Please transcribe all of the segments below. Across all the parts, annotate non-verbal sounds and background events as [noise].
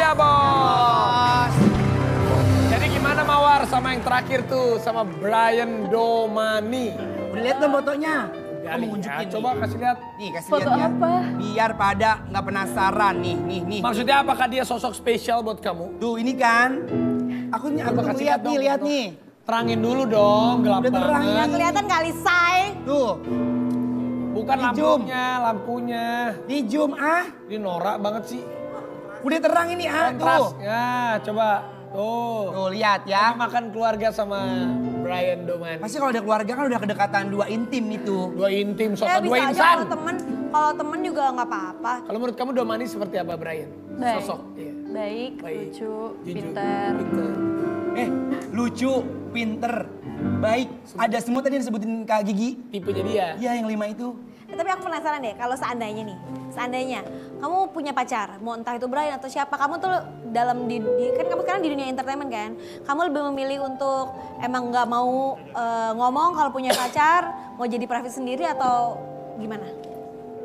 dia bos. Jadi gimana Mawar sama yang terakhir tuh sama Brian Domani? Udah lihat dong fotonya. Ya, Kamu coba kasih lihat. Nih kasih Foto lihat ya. apa? Biar pada nggak penasaran nih, nih, nih. Maksudnya apakah dia sosok spesial buat kamu? Tuh ini kan. Aku nih, aku lihat nih, lihat nih. Terangin dulu dong, gelap Udah terang banget. ya. Kelihatan kali say. Tuh, Bukan Di zoom. lampunya, lampunya. di zoom ah. Ini norak banget sih. Udah terang ini ah Kontras. tuh. Ya, coba. Tuh. Tuh lihat ya. makan keluarga sama Brian Domani. Pasti kalau ada keluarga kan udah kedekatan dua intim itu. Dua intim, Ya sosok dua bisa aja insan. kalau temen, kalau temen juga nggak apa-apa. Kalau menurut kamu Domani seperti apa Brian? Baik. Sosok. Iya. Baik, Baik. lucu, Jujur. pintar. Pintar. Eh, lucu, pinter, baik. Ada semua tadi yang disebutin Kak Gigi. Tipenya dia. Iya yang lima itu. Eh, tapi aku penasaran deh, kalau seandainya nih, seandainya kamu punya pacar, mau entah itu Brian atau siapa, kamu tuh dalam di, di- kan kamu sekarang di dunia entertainment kan, kamu lebih memilih untuk emang nggak mau eh, ngomong kalau punya pacar, mau jadi private sendiri atau gimana?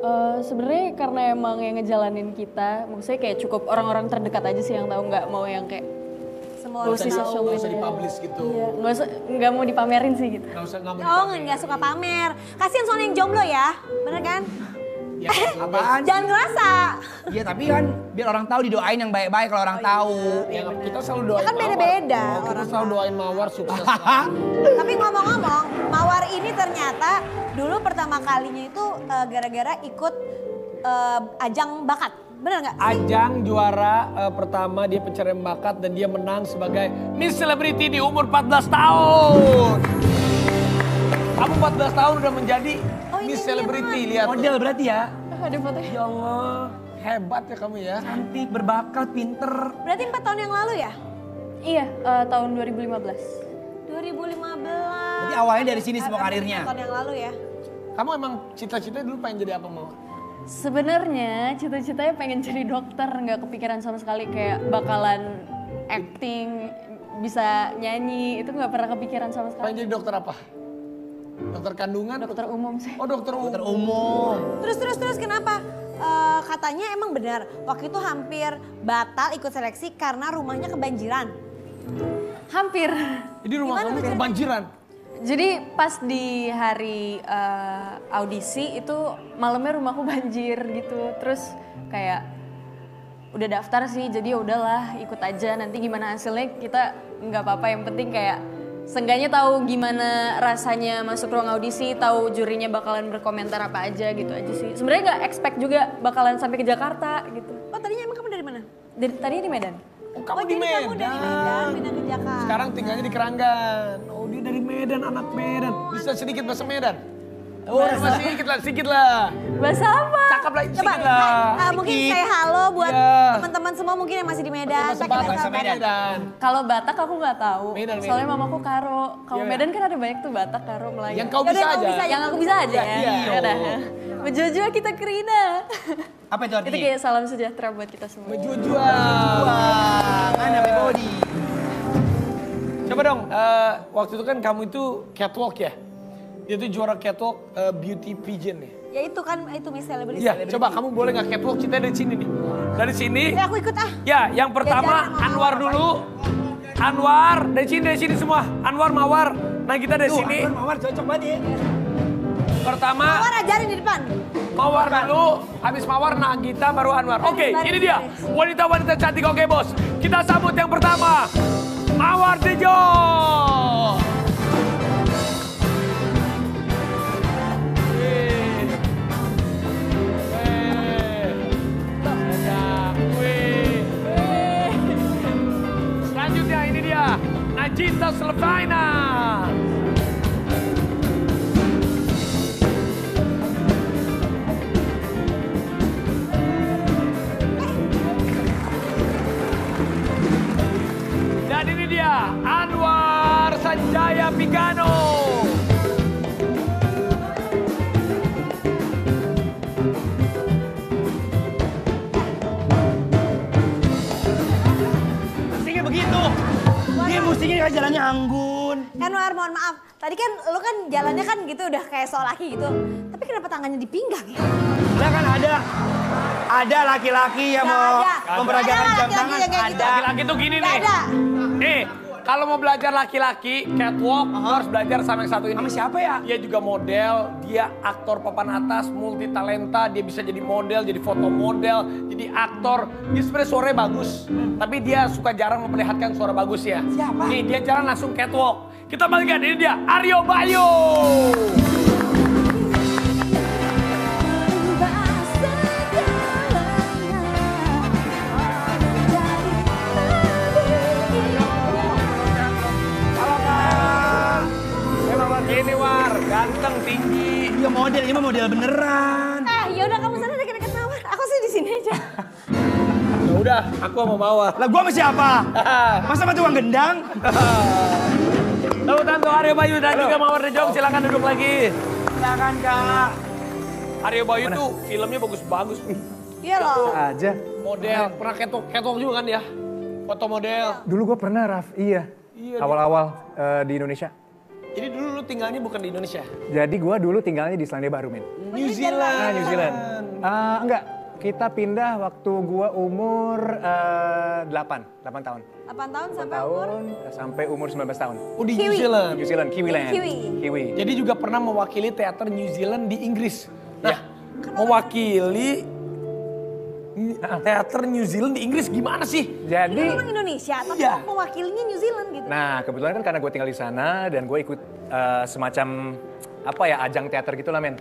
Eh, Sebenarnya karena emang yang ngejalanin kita, maksudnya kayak cukup orang-orang terdekat aja sih yang tahu nggak mau yang kayak Semua orang usah di tahu. Nggak usah dipublish gitu. Iya, nggak usah nggak mau dipamerin sih gitu. Nggak usah nggak mau Oh dipamer. nggak suka pamer, kasihan soalnya yang jomblo ya, bener kan? Ya, Apaan? [laughs] Jangan ngerasa. Iya tapi kan biar orang tahu didoain yang baik-baik kalau orang tahu. Ya, kita selalu doain Ya kan beda-beda Oh, kita orang selalu kan. doain Mawar sukses. [laughs] Tapi ngomong-ngomong, Mawar ini ternyata dulu pertama kalinya itu eh, gara-gara ikut eh, ajang bakat, bener nggak? Ajang juara eh, pertama dia pencarian bakat dan dia menang sebagai Miss Celebrity di umur 14 tahun. Kamu 14 tahun udah menjadi Oh, Miss Celebrity, lihat. tuh. Model berarti ya. Ada fotonya. Ya Allah, hebat ya kamu ya. Cantik, berbakat, pinter. Berarti empat tahun yang lalu ya? Iya, eh, tahun 2015. 2015. Berarti awalnya dari sini semua karirnya. tahun yang lalu ya? Kamu emang cita-cita dulu pengen jadi apa mau? Sebenarnya cita-citanya pengen jadi dokter, nggak kepikiran sama sekali kayak bakalan acting, bisa nyanyi, itu nggak pernah kepikiran sama sekali. Pengen jadi dokter apa? Dokter kandungan? Dokter umum sih. Oh dokter umum. Dokter umum. Terus terus terus kenapa? Eh, katanya emang benar waktu itu hampir batal ikut seleksi karena rumahnya kebanjiran. Hampir. Jadi rumah Gimana kamu kebanjiran? Jadi pas di hari eh, audisi itu malamnya rumahku [laughs] banjir gitu. Terus kayak udah daftar sih, jadi ya udahlah ikut aja. Nanti gimana hasilnya kita nggak apa-apa. Yang penting kayak seenggaknya tahu gimana rasanya masuk ruang audisi, tahu jurinya bakalan berkomentar apa aja gitu aja sih. Sebenarnya nggak expect juga bakalan sampai ke Jakarta gitu. Oh tadinya emang kamu dari mana? Dari tadinya di Medan. Oh kamu oh di Medan. kamu dari Medan pindah ke Jakarta. Sekarang tinggalnya di Keranggan. Oh dia dari Medan, anak Medan. Bisa sedikit bahasa Medan? Oh, bahasa sedikit lah, sedikit lah. Bahasa apa? Cakep lah, Coba, sedikit lah. hai, ah, mungkin saya halo buat Iya. teman-teman semua mungkin yang masih di Medan. Bahasa Batak, bahasa bahasa Medan. Kalau Batak aku nggak tahu. Medan, Medan. Soalnya mamaku Karo. Kalau Iya. Medan kan ada banyak tuh Batak, Karo, Melayu. Yang kau Yaudah, bisa aja. bisa yang aku bisa aja ya. Iya. Udah. Bejojua kita kerina. Apa itu Itu artinya? kayak salam sejahtera buat kita semua. Wah, mana body? Coba dong, eh, waktu itu kan kamu itu catwalk ya? Dia tuh juara catwalk eh, beauty pageant ya? Ya itu kan itu Miss Celebrity. Iya, coba kamu boleh nggak catwalk kita dari sini nih? Dari sini. Ya aku ikut ah. Ya, yang pertama Jajan Anwar dulu. Anwar, dari sini, dari sini semua. Anwar, Mawar. Nah kita dari Tuh, sini. Anwar Mawar cocok banget ya. Pertama, Mawar ajarin di depan. Mawar dulu, habis Mawar Nagita baru Anwar. Oke, Baris, ini dia. Wanita-wanita cantik oke bos. Kita sambut yang pertama. Mawar. Wih. Selanjutnya ini dia. Najita Slevina. Anwar Sanjaya Pigano. Musiknya begitu. Dia musiknya kan jalannya anggun. Anwar mohon maaf. Tadi kan lu kan jalannya kan gitu udah kayak soal laki gitu. Tapi kenapa tangannya di pinggang ya? Lah kan ada ada laki-laki yang mau ada. Memperagakan Ada jam tangan. gitu? Ada. Laki-laki tuh gini nih. ada. Nih, kalau mau belajar laki-laki catwalk, lo harus belajar sama yang satu ini. Sama siapa ya? Dia juga model, dia aktor papan atas, multi talenta, dia bisa jadi model, jadi foto model, jadi aktor. Dia sebenarnya suaranya bagus, tapi dia suka jarang memperlihatkan suara bagus ya. Siapa? Nih, dia jarang langsung catwalk. Kita balikan, ini dia Aryo Bayu. Ganteng, tinggi. Iya model, ini mah model beneran. Eh, yaudah kamu sana deket-deket Mawar. Aku sih di sini aja. Ya udah, aku mau Mawar. Lah gua sama siapa? [laughs] Masa sama tukang gendang? Tepuk tangan untuk Aryo Bayu dan juga Mawar De Jong, silakan duduk lagi. Silakan kak. Aryo Bayu tuh filmnya bagus-bagus. Iya loh. aja. Model, pernah ketok ketok juga kan ya? Foto model. Dulu gue pernah, Raf. Iya. Iya, Awal-awal eh, di Indonesia. Jadi dulu lu tinggalnya bukan di Indonesia? Jadi gue dulu tinggalnya di Selandia Baru, men. New Zealand. Ah, New Zealand. Ah, enggak, kita pindah waktu gue umur eh, 8, 8 tahun. 8 tahun sampai umur. Tahun sampai umur 19 tahun. Oh di New Kiwi. Zealand. New Zealand, Kiwi Land. Kiwi. Kiwi. Jadi juga pernah mewakili teater New Zealand di Inggris. Nah, Ya. mewakili teater New Zealand di Inggris gimana sih? Ini Jadi, memang Indonesia, tapi Iya. mewakilinya New Zealand gitu. nah kebetulan kan karena gue tinggal di sana dan gue ikut eh, semacam apa ya ajang teater gitu lah men.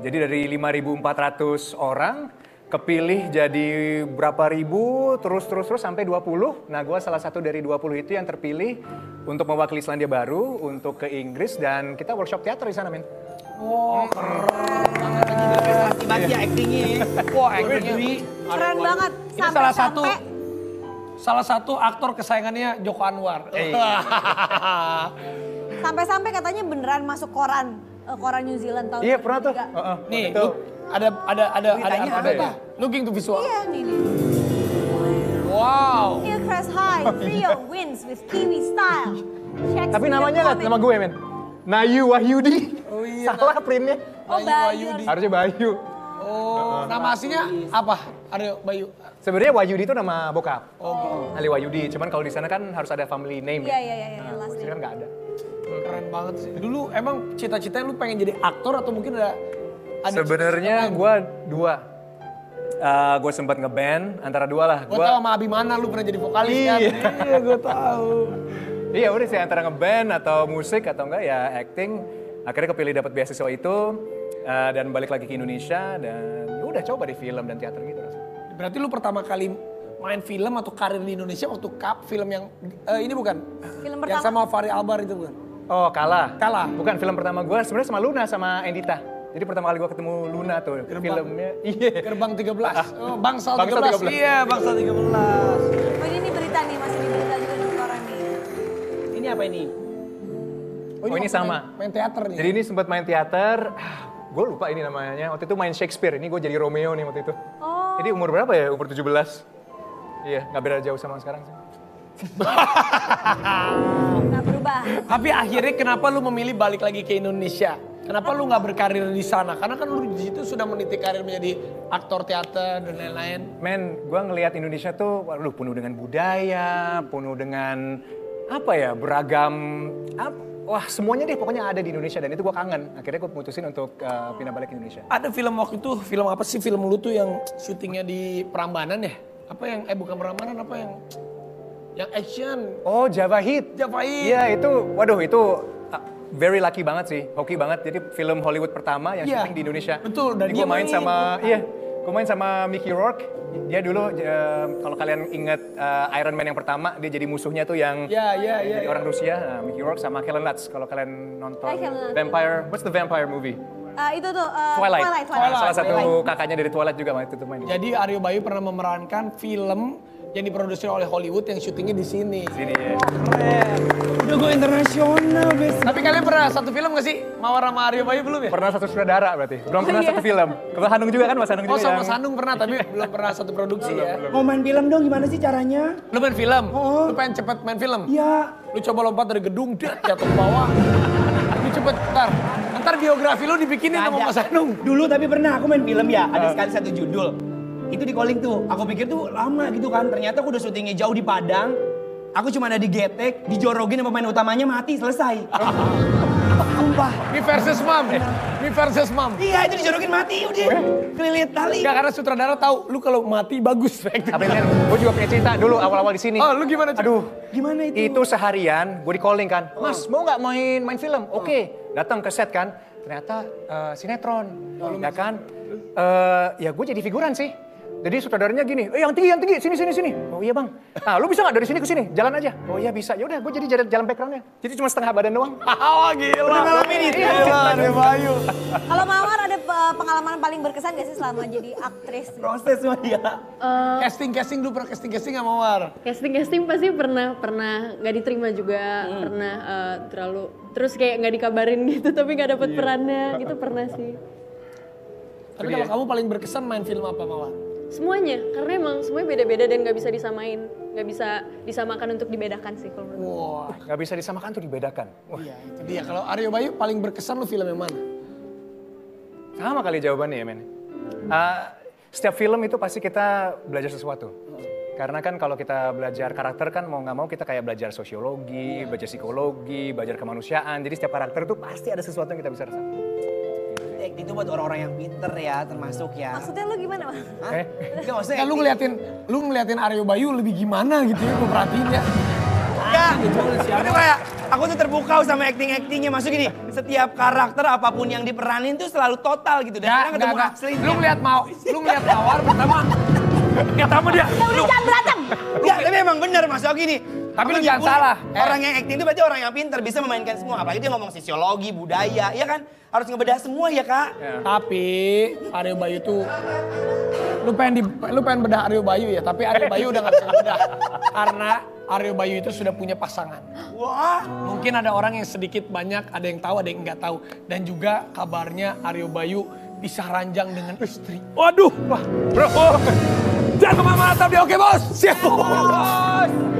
Jadi dari 5.400 orang kepilih jadi berapa ribu terus terus terus sampai 20. Nah gue salah satu dari 20 itu yang terpilih untuk mewakili Selandia Baru untuk ke Inggris dan kita workshop teater di sana men. Oh, keren. Bagi ya actingnya. Wah, actingnya. Keren banget. Ini Sampai salah satu sampai salah satu aktor kesayangannya Joko Anwar. [laughs] sampai-sampai katanya beneran masuk koran eh, koran New Zealand tahun Iya pernah tuh. 2003. Heeh, Nih, itu. lu ada ada ada ada Beritanya ada, apa ada. Looking to visual. Iya nih. Wow. Hillcrest High, [laughs] Rio wins with Kiwi style. Tapi namanya comic. nama gue men. Nayu Wahyudi. Oh iya. Salah printnya. Oh, Bayu. Harusnya Bayu. Oh, nama aslinya apa? Ada Bayu. Sebenarnya Wahyudi itu nama bokap. Oh, Ali Wahyudi. Cuman kalau di sana kan harus ada family name. Iya ya. iya iya, iya, Nah, last sini name. kan nggak ada. keren banget sih. Dulu emang cita-citanya lu pengen jadi aktor atau mungkin ada ada Sebenarnya gue dua. gue sempat ngeband antara dua lah. Gua Gua- tahu sama Abimana lu pernah jadi vokalis kan? Iya. [laughs] Iya, gue tahu. Iya udah sih antara ngeband atau musik atau enggak ya acting. Akhirnya kepilih dapat beasiswa itu eh, dan balik lagi ke Indonesia dan ya udah coba di film dan teater gitu. Berarti lu pertama kali main film atau karir di Indonesia waktu Cup film yang eh, ini bukan? Film Yang pertama. sama Fahri Albar itu bukan? Oh kalah. Kalah. Bukan film pertama gue sebenarnya sama Luna sama Endita. Jadi pertama kali gue ketemu Luna tuh filmnya. [laughs] Iya. Gerbang 13. Oh, Bangsal, Bangsal 13. 13. Iya, Bangsal 13. Oh ini berita nih, masih di berita juga di koran nih. Ini apa ini? Oh, ini waktu sama. Main, main teater nih. Jadi ini sempat main teater. Gue lupa ini namanya. Waktu itu main Shakespeare. Ini gue jadi Romeo nih waktu itu. Oh, Jadi umur berapa ya? Umur 17. Iya, nggak beda jauh sama sekarang sih. [laughs] nggak berubah. Tapi akhirnya kenapa lu memilih balik lagi ke Indonesia? Kenapa lu nggak berkarir di sana? Karena kan lu di situ sudah meniti karir menjadi aktor teater dan lain-lain. Men, gue ngelihat Indonesia tuh, waduh penuh dengan budaya, penuh dengan apa ya, beragam, ap- wah semuanya deh pokoknya ada di Indonesia dan itu gue kangen. Akhirnya gue putusin untuk uh, pindah balik ke Indonesia. Ada film waktu itu, film apa sih film lu tuh yang syutingnya di Prambanan ya? Apa yang, eh bukan Prambanan, apa yang, yang action? Oh, Java Hit. Java Hit. Iya itu, waduh itu uh, very lucky banget sih, hoki banget. Jadi film Hollywood pertama yang Iya, syuting di Indonesia. betul, dan Jadi dia gue main main. sama, iya, gue main sama Mickey Rourke. Dia dulu, uh, kalau kalian inget uh, Iron Man yang pertama, dia jadi musuhnya tuh yang Iya, iya, iya. jadi orang Rusia. Nah, Mickey Rourke sama Helen Lutz. Kalau kalian nonton Lutz. Vampire, what's the vampire movie? Eh, itu tuh eh, Twilight. Twilight. Twilight. Salah satu Twilight. kakaknya dari Twilight juga waktu itu main. di Jadi Aryo Bayu pernah memerankan film yang diproduksi oleh Hollywood yang syutingnya di sini. sini ya. Udah gue internasional, bes. Tapi kalian pernah satu film gak sih? Mawar sama Aryo Bayu belum ya? Pernah satu sutradara berarti? Belum pernah iya. satu film. Kalau Hanung juga kan Mas Hanung Oh juga sama yang- Sandung pernah tapi belum pernah satu produksi ya. Mau main film dong, gimana sih caranya? Lu main film? Oh. Lu pengen cepet main film? Ya, Lu coba lompat dari gedung, dia jatuh ke bawah. Lu cepet, ntar. Ntar biografi lu dibikinin sama Mas Hanung. Dulu tapi pernah aku main film ya, ada sekali satu judul. Itu di calling tuh. Aku pikir tuh lama gitu kan. Ternyata aku udah syutingnya jauh di Padang. Aku cuma ada di Getek, dijorogin sama pemain utamanya mati, selesai. [laughs] Sumpah. Mi versus Mam. Mi versus Mam. Iya itu dijorogin mati udah. Kelilit tali. Enggak karena sutradara tahu lu kalau mati bagus. Tapi men, gue juga punya cerita dulu awal-awal di sini. Oh, lu gimana, Cuk? Aduh, Gimana itu? itu seharian gue di calling kan. Mas, mau nggak main main film? Oke, datang ke set kan. Ternyata eh, sinetron, ya kan? Eh, ya gue jadi figuran sih. Jadi sutradaranya gini, eh yang tinggi, yang tinggi, sini, sini, sini. Oh iya bang. Nah lu bisa nggak dari sini ke sini? Jalan aja. Oh iya bisa. Ya udah, gue jadi jalan, jalan backgroundnya. Jadi cuma setengah badan doang. Wah [laughs] gila. Udah ngalamin itu. Gila, Ade Bayu. Kalau Mawar ada eh, pengalaman paling berkesan gak sih selama jadi aktris? Proses semua dia. Eh, Casting casting dulu pernah casting casting nggak Mawar? casting casting pasti pernah pernah nggak diterima juga pernah eh, terlalu terus kayak nggak dikabarin [laughs] gitu tapi nggak dapet perannya gitu pernah sih Tapi kalau kamu paling berkesan main film apa Mawar? Semuanya karena emang semuanya beda-beda dan nggak bisa disamain nggak bisa disamakan untuk dibedakan sih kalau menurut. Wah, Nggak bisa disamakan tuh dibedakan. Wah, iya itu dia. Kalau Aryo Bayu paling berkesan lu film yang mana? sama kali jawabannya ya men. Ah, setiap film itu pasti kita belajar sesuatu. Karena kan kalau kita belajar karakter kan mau nggak mau kita kayak belajar sosiologi, belajar psikologi, belajar kemanusiaan. Jadi setiap karakter itu pasti ada sesuatu yang kita bisa rasakan. Acting itu buat orang-orang yang pinter ya, termasuk ya. Maksudnya lu gimana, Bang? Hah? Eh? Enggak maksudnya. Ya lu ngeliatin, lu ngeliatin Aryo Bayu lebih gimana gitu ya, gue perhatiin ya. Enggak. Itu kayak aku tuh terpukau sama acting-actingnya. Maksud gini, setiap karakter apa pun yang diperanin tuh selalu total gitu. Dan Ya, enggak, ketemu aslinya. Lu ngeliat mau, lu ngeliat Mawar pertama. Ngeliat sama dia. Ya udah jangan berantem. Enggak, tapi emang bener maksud aku gini. Tapi lu jangan salah. Eh. Orang yang acting itu berarti orang yang pinter, bisa memainkan semua. Apalagi dia ngomong sosiologi, budaya, ya kan? Harus ngebedah semua ya kak. Tapi Aryo Bayu tuh lu pengen di, lu pengen bedah Aryo Bayu ya, tapi Aryo Bayu udah gak bisa bedah karena Aryo Bayu itu sudah punya pasangan. Wah, Mungkin ada orang yang sedikit banyak, ada yang tahu, ada yang nggak tahu. Dan juga kabarnya Aryo Bayu bisa ranjang dengan istri. Waduh, wah, bro, jangan ke mana-mana, tapi oke bos. Siap.